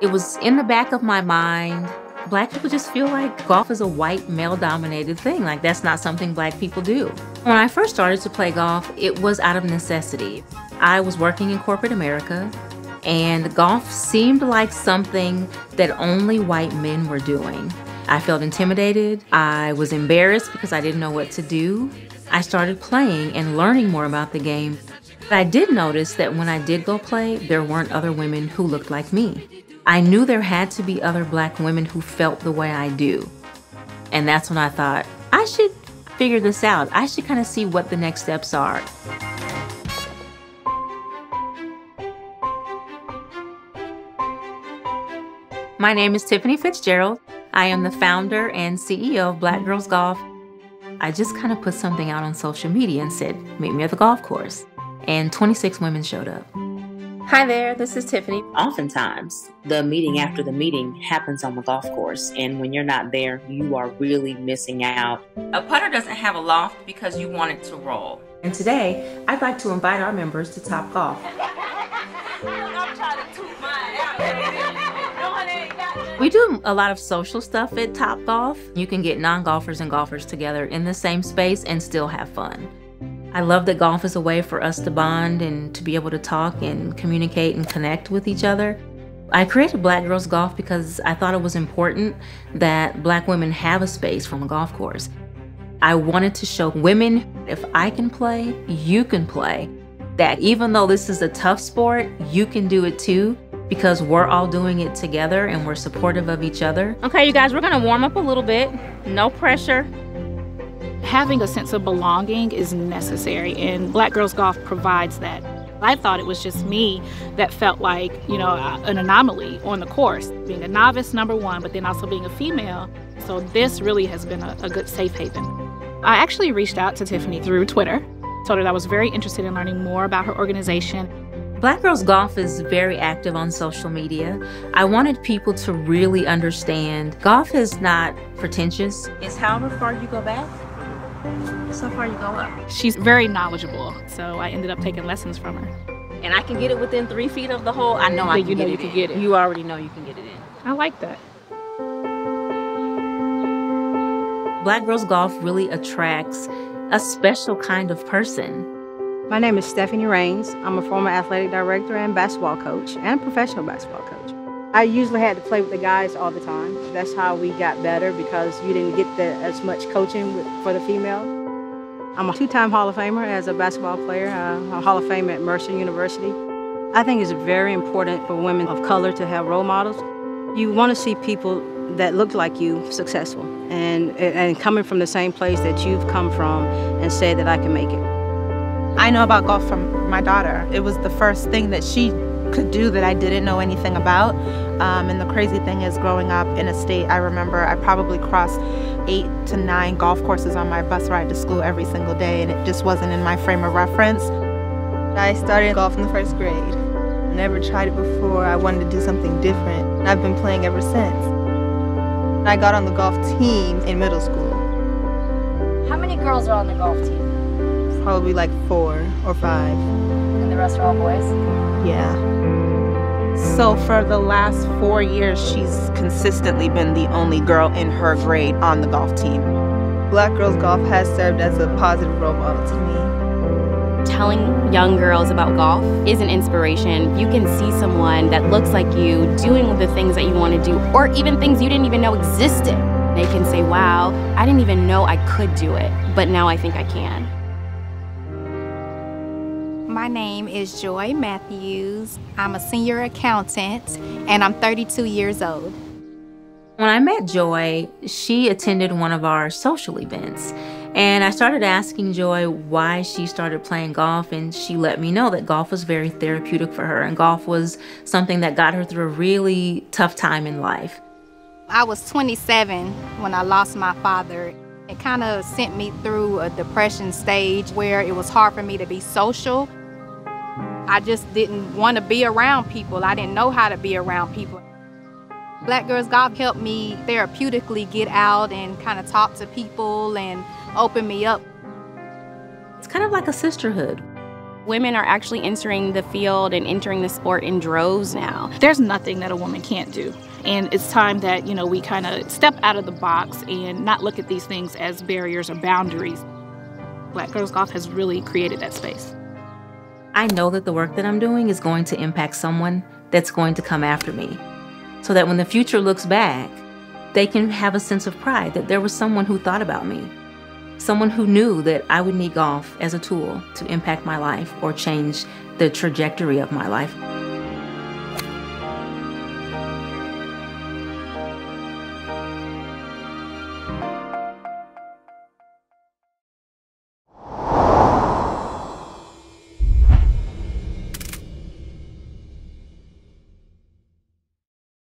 It was in the back of my mind. Black people just feel like golf is a white, male dominated thing. Like, that's not something black people do. When I first started to play golf, it was out of necessity. I was working in corporate America, and golf seemed like something that only white men were doing. I felt intimidated. I was embarrassed because I didn't know what to do. I started playing and learning more about the game. But I did notice that when I did go play, there weren't other women who looked like me. I knew there had to be other black women who felt the way I do. And that's when I thought, I should figure this out. I should kind of see what the next steps are. My name is Tiffany Fitzgerald. I am the founder and CEO of Black Girls Golf. I just kind of put something out on social media and said, meet me at the golf course. And 26 women showed up. Hi there, this is Tiffany. Oftentimes, the meeting after the meeting happens on the golf course, and when you're not there, you are really missing out. A putter doesn't have a loft because you want it to roll. And today, I'd like to invite our members to Topgolf. We do a lot of social stuff at Topgolf. You can get non golfers and golfers together in the same space and still have fun. I love that golf is a way for us to bond and to be able to talk and communicate and connect with each other. I created Black Girls Golf because I thought it was important that black women have a space from a golf course. I wanted to show women if I can play, you can play. That even though this is a tough sport, you can do it too because we're all doing it together and we're supportive of each other. Okay, you guys, we're gonna warm up a little bit. No pressure. Having a sense of belonging is necessary, and Black Girls Golf provides that. I thought it was just me that felt like, you know, an anomaly on the course, being a novice, number one, but then also being a female. So this really has been a, a good safe haven. I actually reached out to Tiffany through Twitter, told her that I was very interested in learning more about her organization Black Girls Golf is very active on social media. I wanted people to really understand golf is not pretentious. It's however far you go back, so far you go up. She's very knowledgeable, so I ended up taking lessons from her. And I can get it within three feet of the hole. I know I can you know get you it can in. get it. You already know you can get it in. I like that. Black Girls Golf really attracts a special kind of person. My name is Stephanie Rains. I'm a former athletic director and basketball coach and a professional basketball coach. I usually had to play with the guys all the time. That's how we got better because you didn't get the, as much coaching with, for the female. I'm a two-time Hall of Famer as a basketball player, uh, a Hall of Fame at Mercer University. I think it's very important for women of color to have role models. You want to see people that look like you successful and, and coming from the same place that you've come from and say that I can make it. I know about golf from my daughter. It was the first thing that she could do that I didn't know anything about. Um, and the crazy thing is, growing up in a state, I remember I probably crossed eight to nine golf courses on my bus ride to school every single day, and it just wasn't in my frame of reference. I started golf in the first grade. I never tried it before. I wanted to do something different. I've been playing ever since. I got on the golf team in middle school. How many girls are on the golf team? Probably like four or five. And rest are all boys? Yeah. So for the last four years, she's consistently been the only girl in her grade on the golf team. Black Girls Golf has served as a positive role model to me. Telling young girls about golf is an inspiration. You can see someone that looks like you doing the things that you want to do, or even things you didn't even know existed. They can say, wow, I didn't even know I could do it, but now I think I can. My name is Joy Matthews. I'm a senior accountant and I'm 32 years old. When I met Joy, she attended one of our social events. And I started asking Joy why she started playing golf, and she let me know that golf was very therapeutic for her, and golf was something that got her through a really tough time in life. I was 27 when I lost my father. It kind of sent me through a depression stage where it was hard for me to be social. I just didn't want to be around people. I didn't know how to be around people. Black Girls Golf helped me therapeutically get out and kind of talk to people and open me up. It's kind of like a sisterhood. Women are actually entering the field and entering the sport in droves now. There's nothing that a woman can't do. And it's time that, you know, we kind of step out of the box and not look at these things as barriers or boundaries. Black Girls Golf has really created that space. I know that the work that I'm doing is going to impact someone that's going to come after me. So that when the future looks back, they can have a sense of pride that there was someone who thought about me. Someone who knew that I would need golf as a tool to impact my life or change the trajectory of my life.